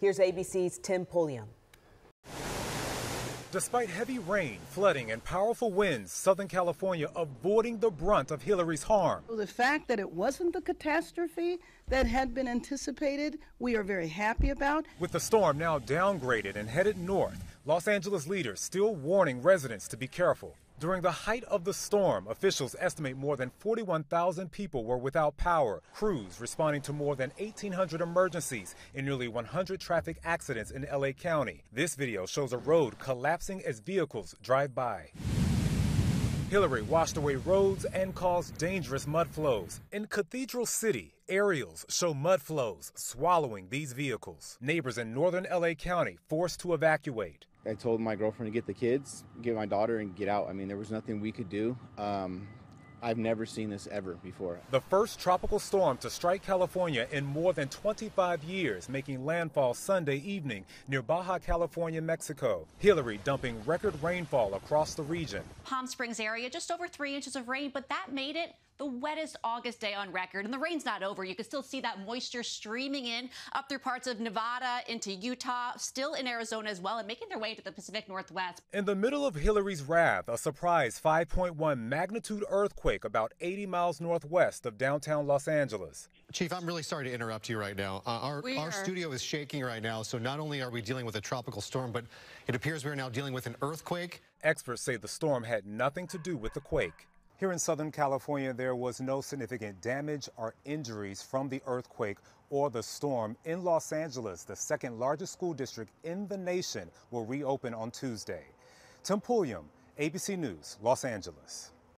Here's ABC's Tim Pulliam. Despite heavy rain, flooding, and powerful winds, Southern California avoiding the brunt of Hilary's harm. The fact that it wasn't the catastrophe that had been anticipated, we are very happy about. With the storm now downgraded and headed north, Los Angeles leaders still warning residents to be careful. During the height of the storm, officials estimate more than 41,000 people were without power. Crews responding to more than 1,800 emergencies and nearly 100 traffic accidents in LA County. This video shows a road collapsing as vehicles drive by. Hilary washed away roads and caused dangerous mud flows. In Cathedral City, aerials show mud flows swallowing these vehicles. Neighbors in northern LA County forced to evacuate. I told my girlfriend to get the kids, get my daughter, and get out. I mean, there was nothing we could do. Um, I've never seen this ever before. The first tropical storm to strike California in more than 25 years, making landfall Sunday evening near Baja California, Mexico. Hilary dumping record rainfall across the region. Palm Springs area, just over three inches of rain, but that made it the wettest August day on record. And the rain's not over. You can still see that moisture streaming in up through parts of Nevada into Utah, still in Arizona as well, and making their way to the Pacific Northwest. In the middle of Hilary's wrath, a surprise 5.1 magnitude earthquake about 80 miles northwest of downtown Los Angeles. Chief, I'm really sorry to interrupt you right now. Uh, our, our studio is shaking right now, so not only are we dealing with a tropical storm, but it appears we're now dealing with an earthquake. Experts say the storm had nothing to do with the quake. Here in Southern California, there was no significant damage or injuries from the earthquake or the storm. In Los Angeles, the second largest school district in the nation will reopen on Tuesday. Tim Pulliam, ABC News, Los Angeles.